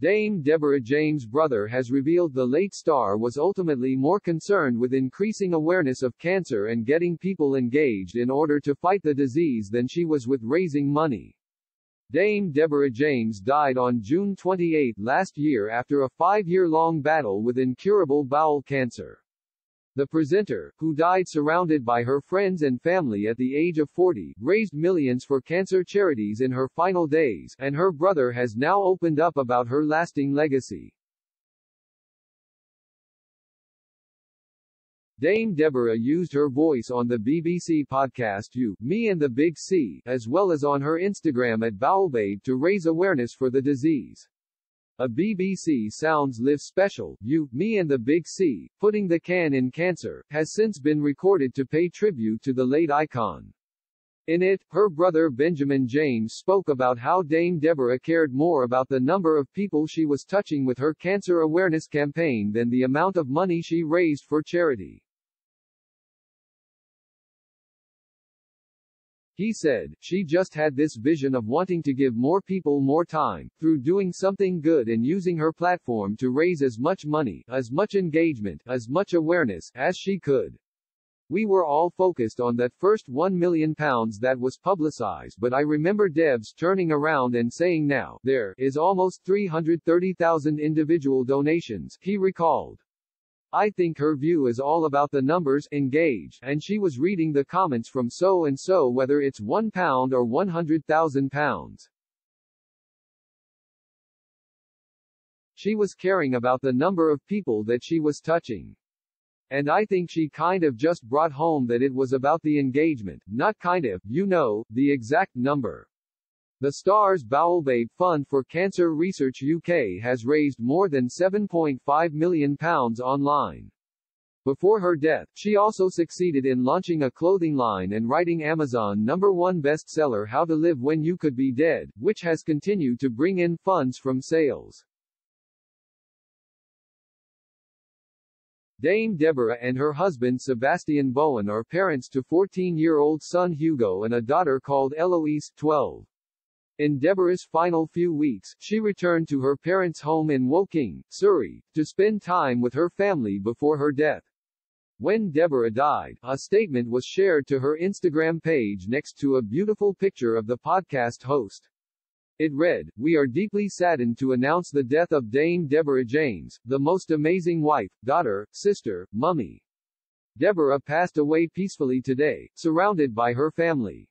Dame Deborah James' brother has revealed the late star was ultimately more concerned with increasing awareness of cancer and getting people engaged in order to fight the disease than she was with raising money. Dame Deborah James died on June 28 last year after a five-year-long battle with incurable bowel cancer. The presenter, who died surrounded by her friends and family at the age of 40, raised millions for cancer charities in her final days, and her brother has now opened up about her lasting legacy. Dame Deborah used her voice on the BBC podcast You, Me and the Big C, as well as on her Instagram at Bowelbabe to raise awareness for the disease. A BBC Sounds Live special, You, Me and the Big C, Putting the Can in Cancer, has since been recorded to pay tribute to the late icon. In it, her brother Benjamin James spoke about how Dame Deborah cared more about the number of people she was touching with her cancer awareness campaign than the amount of money she raised for charity. He said, she just had this vision of wanting to give more people more time, through doing something good and using her platform to raise as much money, as much engagement, as much awareness, as she could. We were all focused on that first 1 million pounds that was publicized but I remember Debs turning around and saying now, there, is almost 330,000 individual donations, he recalled. I think her view is all about the numbers, engage, and she was reading the comments from so and so whether it's one pound or 100,000 pounds. She was caring about the number of people that she was touching. And I think she kind of just brought home that it was about the engagement, not kind of, you know, the exact number. The Stars Bowelbabe Fund for Cancer Research UK has raised more than £7.5 million online. Before her death, she also succeeded in launching a clothing line and writing Amazon number one bestseller How to Live When You Could Be Dead, which has continued to bring in funds from sales. Dame Deborah and her husband Sebastian Bowen are parents to 14-year-old son Hugo and a daughter called Eloise, 12. In Deborah's final few weeks, she returned to her parents' home in Woking, Surrey, to spend time with her family before her death. When Deborah died, a statement was shared to her Instagram page next to a beautiful picture of the podcast host. It read, We are deeply saddened to announce the death of Dame Deborah James, the most amazing wife, daughter, sister, mummy. Deborah passed away peacefully today, surrounded by her family.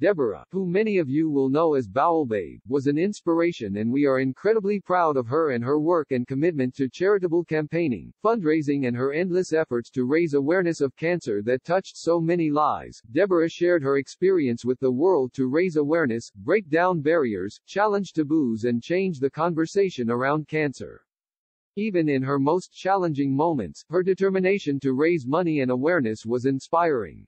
Deborah, who many of you will know as Bowelbabe, was an inspiration and we are incredibly proud of her and her work and commitment to charitable campaigning, fundraising and her endless efforts to raise awareness of cancer that touched so many lives. Deborah shared her experience with the world to raise awareness, break down barriers, challenge taboos and change the conversation around cancer. Even in her most challenging moments, her determination to raise money and awareness was inspiring.